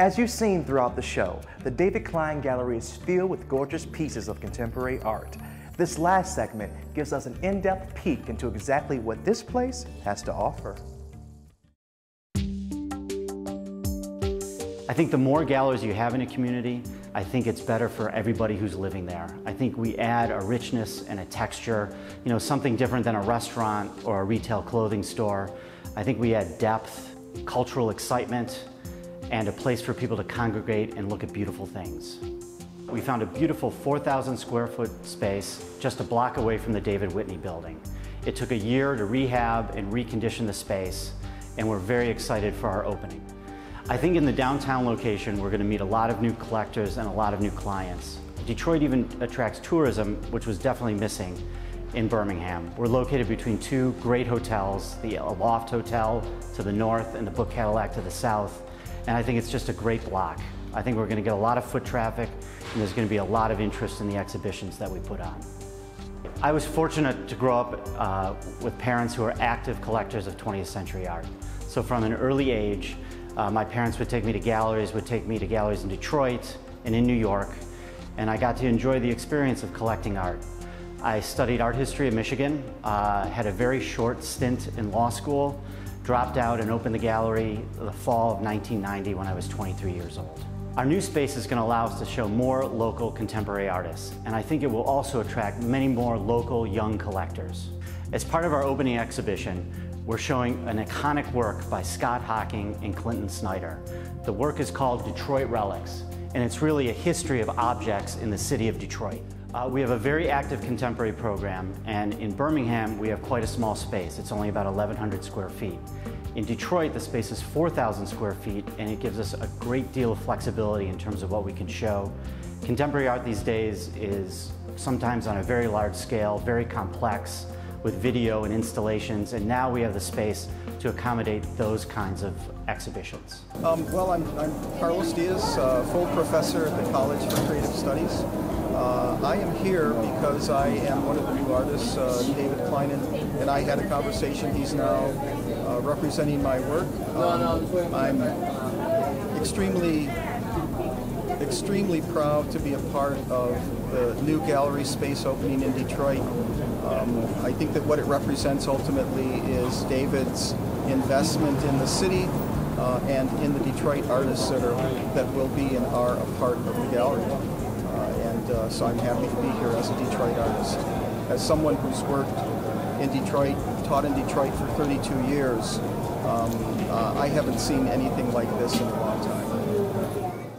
As you've seen throughout the show, the David Klein Gallery is filled with gorgeous pieces of contemporary art. This last segment gives us an in-depth peek into exactly what this place has to offer. I think the more galleries you have in a community, I think it's better for everybody who's living there. I think we add a richness and a texture, you know, something different than a restaurant or a retail clothing store. I think we add depth, cultural excitement, and a place for people to congregate and look at beautiful things. We found a beautiful 4,000 square foot space just a block away from the David Whitney building. It took a year to rehab and recondition the space, and we're very excited for our opening. I think in the downtown location, we're going to meet a lot of new collectors and a lot of new clients. Detroit even attracts tourism, which was definitely missing in Birmingham. We're located between two great hotels, the Aloft Hotel to the north and the Book Cadillac to the south, and I think it's just a great block. I think we're going to get a lot of foot traffic and there's going to be a lot of interest in the exhibitions that we put on. I was fortunate to grow up uh, with parents who are active collectors of 20th century art. So from an early age, uh, my parents would take me to galleries, would take me to galleries in Detroit and in New York, and I got to enjoy the experience of collecting art. I studied art history at Michigan, uh, had a very short stint in law school, dropped out and opened the gallery the fall of 1990 when I was 23 years old. Our new space is going to allow us to show more local contemporary artists, and I think it will also attract many more local young collectors. As part of our opening exhibition, we're showing an iconic work by Scott Hocking and Clinton Snyder. The work is called Detroit Relics, and it's really a history of objects in the city of Detroit. Uh, we have a very active contemporary program, and in Birmingham, we have quite a small space. It's only about 1,100 square feet. In Detroit, the space is 4,000 square feet, and it gives us a great deal of flexibility in terms of what we can show. Contemporary art these days is sometimes on a very large scale, very complex, with video and installations, and now we have the space to accommodate those kinds of exhibitions. Um, well, I'm, I'm, Carlos Diaz, uh, full professor at the College for Creative Studies. Uh, I am here because I am one of the new artists, uh, David Kleinen, and I had a conversation. He's now uh, representing my work. Um, I'm extremely, extremely proud to be a part of the new gallery space opening in Detroit. Um, I think that what it represents ultimately is David's investment in the city uh, and in the Detroit artists that are that will be and are a part of the gallery uh, so I'm happy to be here as a Detroit artist. As someone who's worked in Detroit, taught in Detroit for 32 years, um, uh, I haven't seen anything like this in a long time.